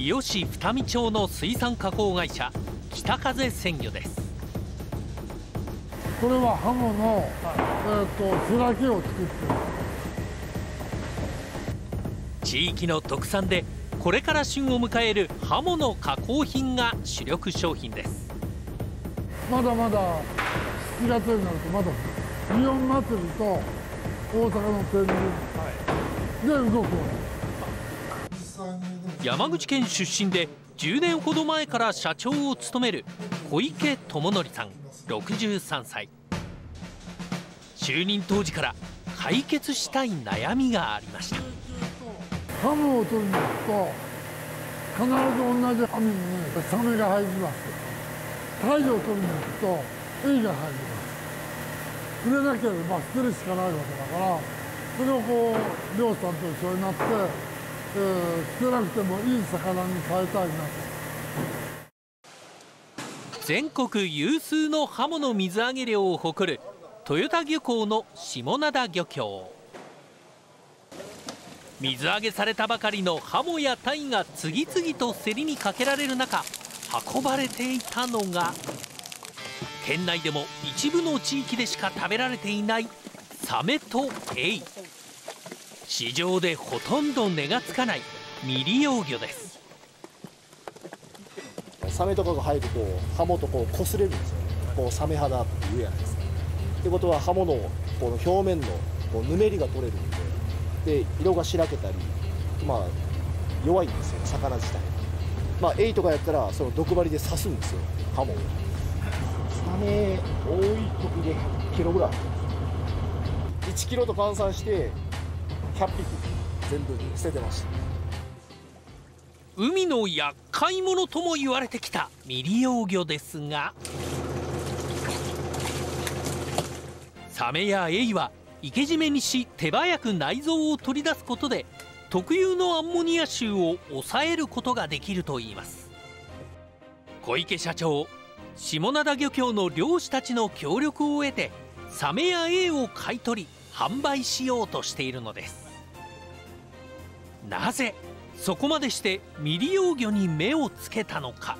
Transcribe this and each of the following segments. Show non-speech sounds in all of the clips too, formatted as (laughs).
伊予市二見町の水産加工会社北風鮮魚です。これはハモの、えーと、とを作ってる。地域の特産でこれから旬を迎えるハモの加工品が主力商品です。まだまだ7月になるとまだ祇園祭りと大阪の天神で動く山口県出身で10年ほど前から社長を務める小池智則さん63歳。就任当時から解決したい悩みがありました。ハムを取りに行くと必ず同じ網にサメが入ります。タイを取りに行くとエイが入ります。触れなければ捨てるしかないわけだからそれをこう漁師さんと一緒になって、えー、捨てなくてもいい魚に変えたいな全国有数のハモの水揚げ量を誇る豊田漁港の下灘漁協。水揚げされたばかりのハモやタイが次々と競りにかけられる中運ばれていたのが県内でも一部の地域でしか食べられていないサメとエイ。市場でほとんど値がつかない未利用魚です。サメとかが入るとハモとこう擦れるんですよ。こうサメ肌っていうじゃないです。かってことは刃物のこの表面のこうぬめりが取れるんでで色がしらけたりまあ弱いんですよ魚自体まあエイとかやったらその毒針で刺すんですよ刃物サメ多い時で100キロぐらい。1キロと換算して100匹全部捨ててました。海の厄介者とも言われてきた未利用魚ですがサメやエイは生け締めにし手早く内臓を取り出すことで特有のアンモニア臭を抑えることができるといいます。小池社長下灘漁協の漁師たちの協力を得てサメやエイを買い取り販売しようとしているのです。なぜそこまでして未利用魚に目をつけたのか。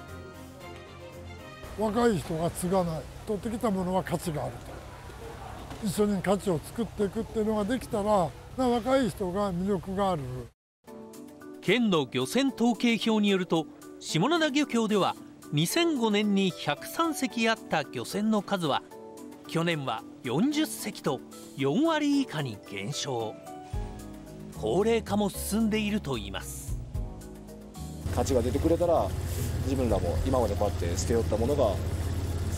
若い人が継がない。取ってきたものは価値があると。一緒に価値を作っていくっていうのができたら若い人が魅力がある。県の漁船統計表によると下灘漁協では2005年に103隻あった漁船の数は去年は40隻と4割以下に減少高齢化も進んでいるといいます。価値が出てくれたら自分らも今までこうやって捨てよったものが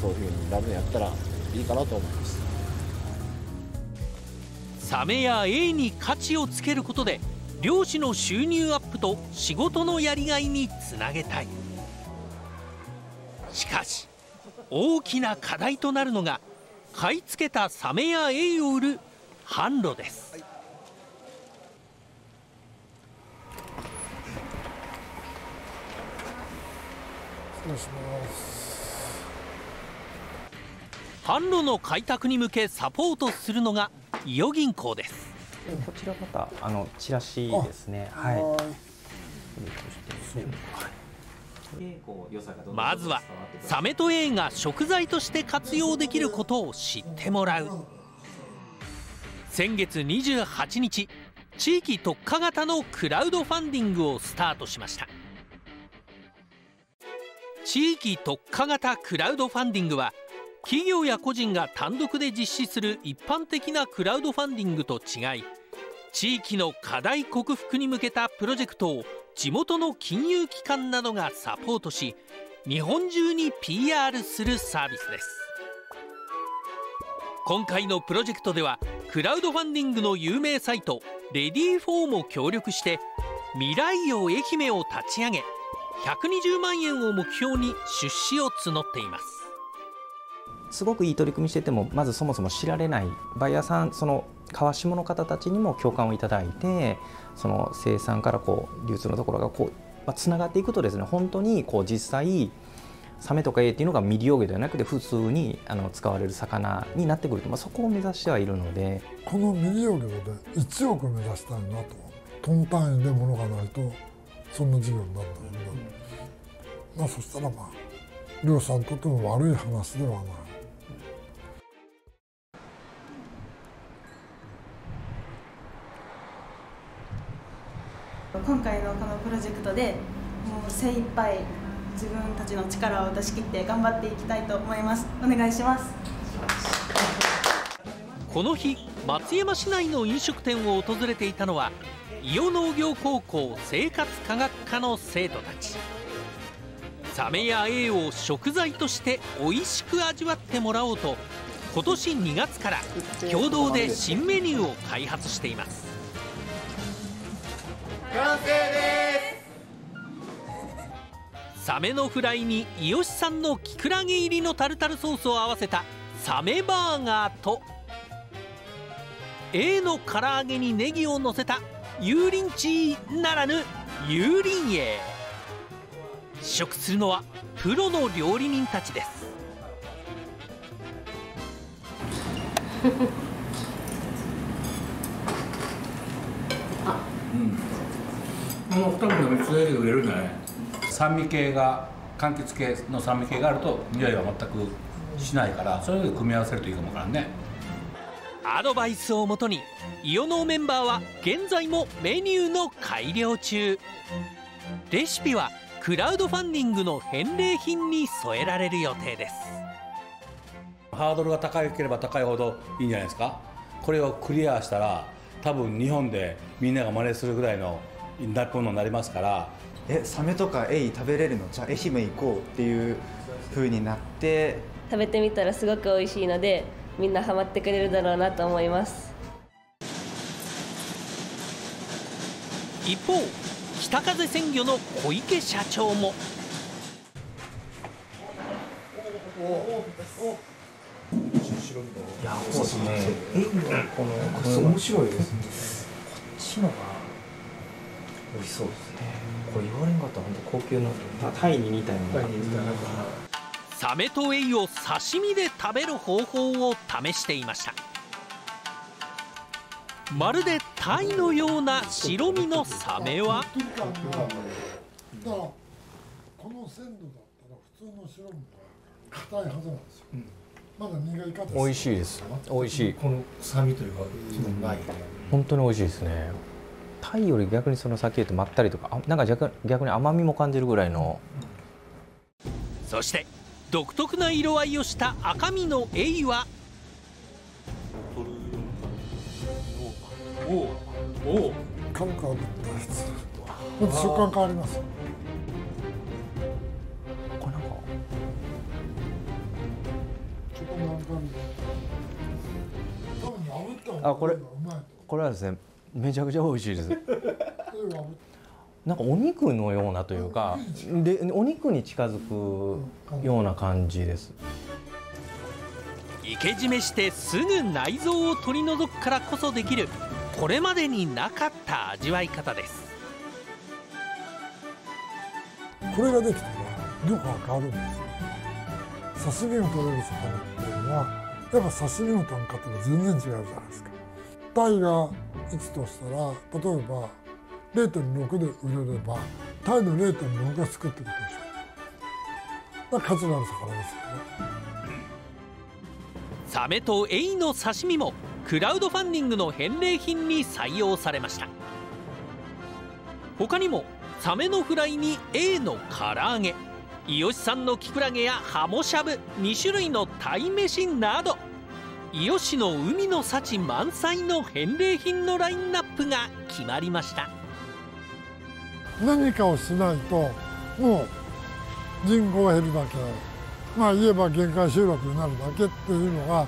そういうふうになるのやったらいいかなと思います。サメやエイに価値をつけることで漁師の収入アップと仕事のやりがいにつなげたい。しかし大きな課題となるのが買い付けたサメやエイを売る販路です販路の開拓に向けサポートするのが伊予銀行です。こちらまたあのチラシですね。はい。まずはサメとエイが食材として活用できることを知ってもらう。先月28日地域特化型のクラウドファンディングをスタートしました地域特化型クラウドファンディングは企業や個人が単独で実施する一般的なクラウドファンディングと違い地域の課題克服に向けたプロジェクトを地元の金融機関などがサポートし日本中に PR するサービスです。今回のプロジェクトではクラウドファンディングの有名サイトレディー4も協力して未来よ愛媛を立ち上げ120万円を目標に出資を募っています。すごくいい取り組みしててもまずそもそも知られない。バイヤーさんその川下の方たちにも共感をいただいてその生産からこう流通のところがこう、まあ、つながっていくとですね本当にこう実際サメとかエイっていうのが未利用魚ではなくて普通にあの使われる魚になってくると、まあ、そこを目指してはいるので。この未利用魚で1億目指したいなと。トン単位で物がないとそんな授業になったん。だ、まあそしたらまあ漁師さんにとっても悪い話ではない。今回のこのプロジェクトでもう精一杯自分たちの力を出し切って頑張っていきたいと思います。お願いします。この日松山市内の飲食店を訪れていたのは伊予農業高校生活科学科の生徒たち。サメやエイを食材として美味しく味わってもらおうと今年2月から共同で新メニューを開発しています。完成です。サメのフライに伊予市産のキクラゲ入りのタルタルソースを合わせたサメバーガーと A の唐揚げにネギを乗せた油淋鶏ならぬ油淋鶏試食するのはプロの料理人たちです。この2つの3つで売れるんじゃない酸味系が柑橘系の酸味系があると匂いは全くしないからそれで組み合わせるといいかもわからんね。アドバイスをもとにイオノーメンバーは現在もメニューの改良中。レシピはクラウドファンディングの返礼品に添えられる予定です。ハードルが高ければ高いほどいいんじゃないですか？これをクリアしたら多分日本でみんなが真似するぐらいのものになりますから。えサメとかエイ食べれるの？じゃあ愛媛行こうっていう風になって。食べてみたらすごく美味しいのでみんなハマってくれるだろうなと思います。一方北風鮮魚の小池社長も。いやそうですねエイのこの面白いですね。こっちのが美味しそうですね。これ言われんかったら本当高級な。タイに似たようなサメとエイを刺身で食べる方法を試していました。まるでタイのような白身のサメは？この鮮度だったら普通の白身は硬いはずなんですよ、まだ苦いか美味しいです。美味しい。この臭みというかそのない。本当に美味しいですね。タイより逆にそのさっき言うとまったりとかあなんか逆逆に甘みも感じるぐらいの。そして独特な色合いをした赤身のエイは？おお食感変わります。これなんか。あこれ。これはですねめちゃくちゃ美味しいです (laughs) なんかお肉のようなというかでお肉に近づくような感じです。生け締めしてすぐ内臓を取り除くからこそできるこれまでになかった味わい方です。これができたら量が変わるんですよ。刺身を取れる魚っていうのはやっぱ刺身の単価とか全然違うじゃないですか。タイが1としたら例えば0.6で売れればタイの0.6が作ってるとしょだから価値のある魚ですよね。サメとエイの刺身もクラウドファンディングの返礼品に採用されました。他にもサメのフライに A の唐揚げ伊予市産のキクラゲやハモしゃぶ2種類の鯛めしなど伊予市の海の幸満載の返礼品のラインナップが決まりました。何かをしないともう人口が減るだけまあ言えば限界集落になるだけっていうのが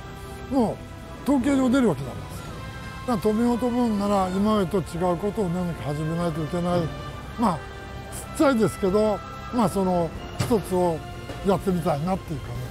もう統計上出るわけなんですだから止めようと思うなら今までと違うことを何か始めないといけない。まあちっちゃいですけどまあその一つをやってみたいなっていう感じ